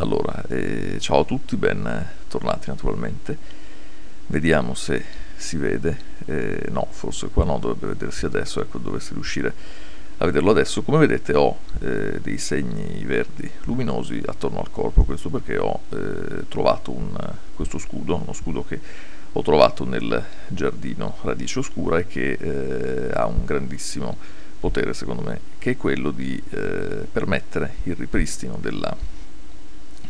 Allora, eh, ciao a tutti, ben tornati naturalmente. Vediamo se si vede. Eh, no, forse qua no, dovrebbe vedersi adesso, ecco, dovreste riuscire a vederlo adesso. Come vedete ho eh, dei segni verdi luminosi attorno al corpo, questo perché ho eh, trovato un, questo scudo, uno scudo che ho trovato nel giardino radice oscura e che eh, ha un grandissimo potere secondo me, che è quello di eh, permettere il ripristino della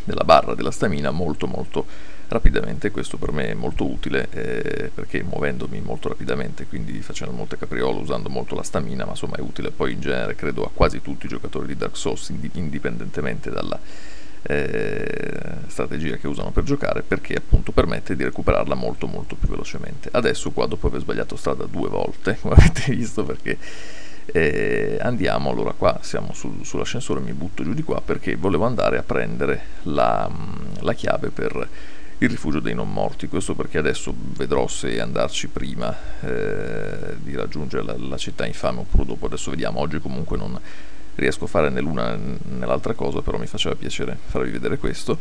della barra della stamina molto molto rapidamente. Questo per me è molto utile eh, perché muovendomi molto rapidamente quindi facendo molte capriole usando molto la stamina ma insomma è utile. Poi in genere credo a quasi tutti i giocatori di Dark Souls indipendentemente dalla eh, strategia che usano per giocare perché appunto permette di recuperarla molto molto più velocemente. Adesso qua dopo aver sbagliato strada due volte come avete visto perché eh, andiamo allora qua siamo sul, sull'ascensore mi butto giù di qua perché volevo andare a prendere la, mm, la, chiave per il rifugio dei non morti. Questo perché adesso vedrò se andarci prima eh, di raggiungere la, la, città infame oppure dopo. Adesso vediamo. Oggi comunque non riesco a fare né l'una né cosa però mi faceva piacere farvi vedere questo.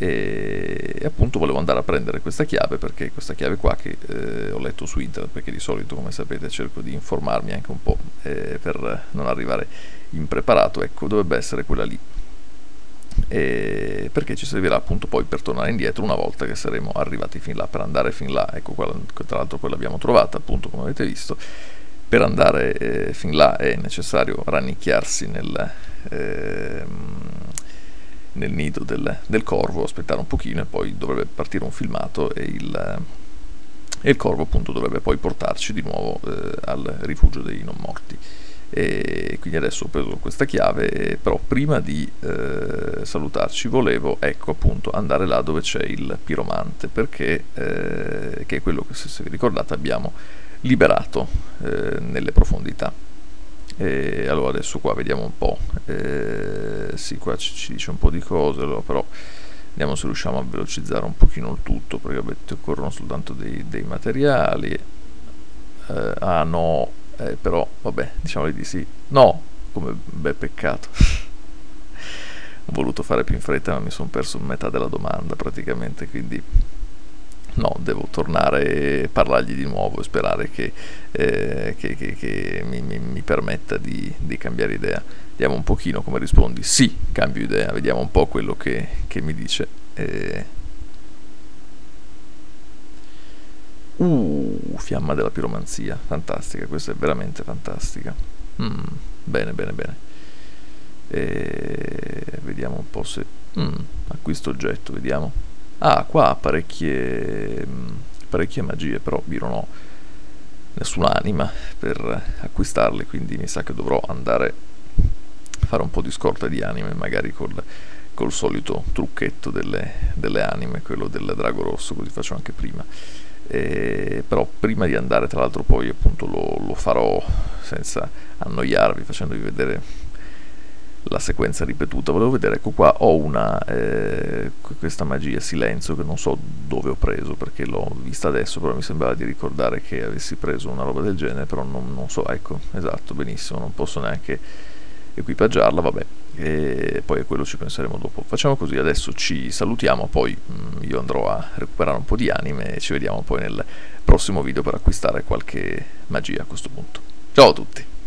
E appunto volevo andare a prendere questa chiave perché questa chiave qua che eh, ho letto su internet perché di solito come sapete cerco di informarmi anche un po' eh, per non arrivare impreparato ecco dovrebbe essere quella lì. E perché ci servirà appunto poi per tornare indietro una volta che saremo arrivati fin là per andare fin là. Ecco qua, tra l'altro poi l'abbiamo trovata appunto come avete visto per andare eh, fin là è necessario rannicchiarsi nel ehm, nel nido del, del, corvo, aspettare un pochino e poi dovrebbe partire un filmato e il, e il corvo appunto dovrebbe poi portarci di nuovo eh, al rifugio dei non morti. E quindi adesso ho preso questa chiave, però prima di eh, salutarci volevo, ecco appunto, andare là dove c'è il piromante, perché eh, che è quello che se vi ricordate abbiamo liberato eh, nelle profondità. E allora adesso qua vediamo un po', eh, sì qua ci, ci, dice un po' di cose, allora, però vediamo se riusciamo a velocizzare un pochino il tutto, perché ti occorrono soltanto dei, dei materiali, eh, ah no, eh, però vabbè, diciamo di sì, no, come bel peccato. Ho voluto fare più in fretta ma mi sono perso metà della domanda praticamente, quindi no, devo tornare e parlargli di nuovo e sperare che, eh, che, che, che mi, mi, mi, permetta di, di, cambiare idea. Vediamo un pochino come rispondi. Sì, cambio idea, vediamo un po' quello che, mi dice. Eh. Uh, fiamma della piromanzia, fantastica, questa è veramente fantastica. Mm, bene, bene, bene. E vediamo un po' se... Mm, acquisto oggetto, vediamo. Ah, qua parecchie, parecchie magie, però non ho nessuna anima per acquistarle, quindi mi sa che dovrò andare a fare un po' di scorta di anime, magari col, col solito trucchetto delle, delle, anime, quello del drago rosso, così faccio anche prima. E, però prima di andare, tra l'altro poi appunto lo, lo farò senza annoiarvi, facendovi vedere la sequenza ripetuta. Volevo vedere, ecco qua ho una, eh, questa magia silenzio che non so dove ho preso perché l'ho vista adesso, però mi sembrava di ricordare che avessi preso una roba del genere, però non, non so, ecco, esatto, benissimo, non posso neanche equipaggiarla, vabbè, e poi a quello ci penseremo dopo. Facciamo così, adesso ci salutiamo, poi mm, io andrò a recuperare un po' di anime e ci vediamo poi nel prossimo video per acquistare qualche magia a questo punto. Ciao a tutti!